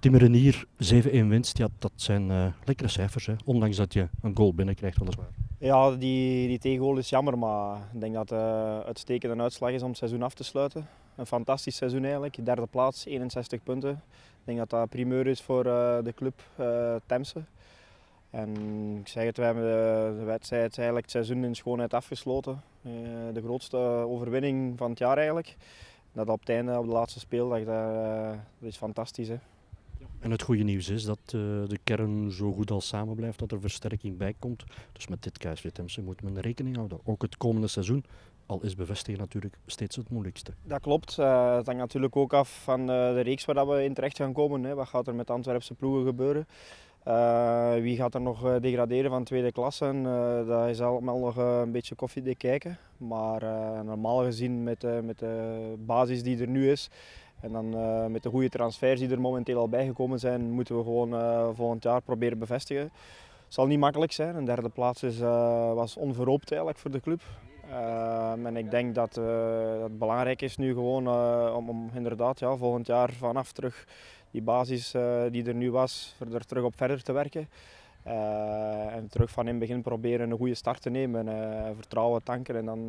Tim Renier, 7-1 winst, ja, dat zijn uh, lekkere cijfers. Hè? Ondanks dat je een goal binnenkrijgt, weliswaar. Ja, die, die tegengoal is jammer, maar ik denk dat het uh, uitstekende uitslag is om het seizoen af te sluiten. Een fantastisch seizoen eigenlijk. Derde plaats, 61 punten. Ik denk dat dat primeur is voor uh, de club uh, Temse. En ik zeg het, we hebben de, wedstrijd, eigenlijk het seizoen in schoonheid afgesloten. De grootste overwinning van het jaar eigenlijk. Dat op het einde, op de laatste speeldag, dat, dat is fantastisch. Hè. En het goede nieuws is dat uh, de kern zo goed als samen blijft, dat er versterking bij komt. Dus met dit KSV Temse moet men rekening houden. Ook het komende seizoen, al is bevestigen natuurlijk steeds het moeilijkste. Dat klopt. Uh, het hangt natuurlijk ook af van uh, de reeks waar we in terecht gaan komen. Hè. Wat gaat er met de Antwerpse ploegen gebeuren? Wie gaat er nog degraderen van tweede klasse? Dat is allemaal nog een beetje koffiedik kijken. Maar normaal gezien met, met de basis die er nu is, en dan uh, met de goede transfers die er momenteel al bijgekomen zijn, moeten we gewoon uh, volgend jaar proberen bevestigen. Het zal niet makkelijk zijn. Een derde plaats is, uh, was onverhoopt eigenlijk voor de club. en ik denk dat, dat het belangrijk is nu gewoon om, om, inderdaad ja, volgend jaar vanaf terug die basis die er nu was, er terug op verder te werken. en terug van in het begin proberen een goede start te nemen. vertrouwen tanken en dan,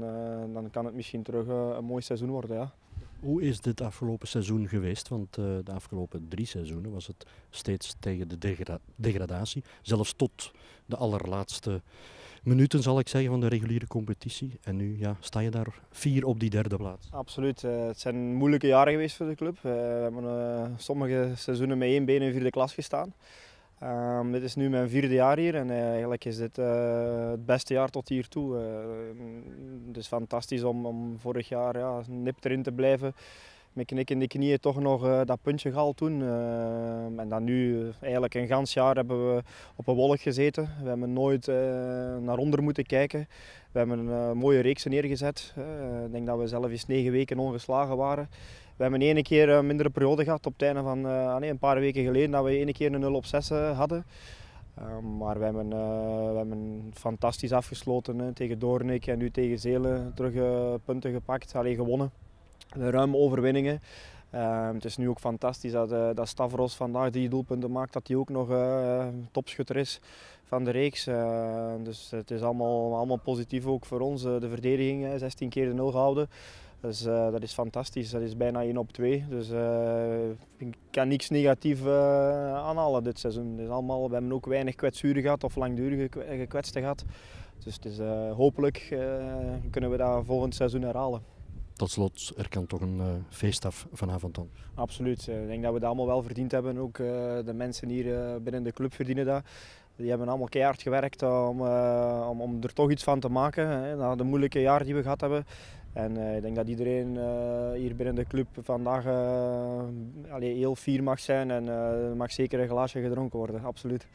dan kan het misschien terug een mooi seizoen worden. Ja. Hoe is dit afgelopen seizoen geweest? Want uh, de afgelopen drie seizoenen was het steeds tegen de degra degradatie. Zelfs tot de allerlaatste minuten, zal ik zeggen, van de reguliere competitie. En nu ja, sta je daar vier op die derde plaats. Absoluut. Uh, het zijn moeilijke jaren geweest voor de club. Uh, we hebben sommige seizoenen met één been in vierde klas gestaan. Um, dit is nu mijn vierde jaar hier en uh, eigenlijk is dit uh, het beste jaar tot hier toe. Uh, het is fantastisch om, om vorig jaar ja, erin te blijven. Met knik in de knieën toch nog dat puntje gehaald toen. en dan nu, eigenlijk een gans jaar hebben we op een wolk gezeten. We hebben nooit naar onder moeten kijken. We hebben een mooie reeks neergezet. ik denk dat we zelf eens negen weken ongeslagen waren. We hebben ene keer een mindere periode gehad op het einde van uh, nee, een paar weken geleden dat we ene keer een 0 op 6 uh, hadden. Maar we hebben, we hebben fantastisch afgesloten hè, tegen Doornik en nu tegen Zelen terug punten gepakt, alleen gewonnen. Ruime overwinningen. het is nu ook fantastisch dat, dat Stavros vandaag drie doelpunten maakt, dat hij ook nog topschutter is van de reeks. dus het is allemaal, allemaal positief ook voor ons. de verdediging, 16 keer de 0 gehouden. Dus uh, dat is fantastisch. Dat is bijna 1 op 2. Dus uh, ik kan niks negatief uh, aanhalen dit seizoen. Dus allemaal, we hebben ook weinig kwetsuren gehad of langdurige gekwetsten gehad. Dus het is, hopelijk kunnen we dat volgend seizoen herhalen. Tot slot, er kan toch een feest af vanavond dan? Absoluut. Ik denk dat we dat allemaal wel verdiend hebben. Ook de mensen hier binnen de club verdienen dat. Die hebben allemaal keihard gewerkt om, om, om er toch iets van te maken. Hè, na de moeilijke jaren die we gehad hebben. En uh, ik denk dat iedereen uh, hier binnen de club vandaag uh, allee, heel fier mag zijn en er mag zeker een glaasje gedronken worden, absoluut.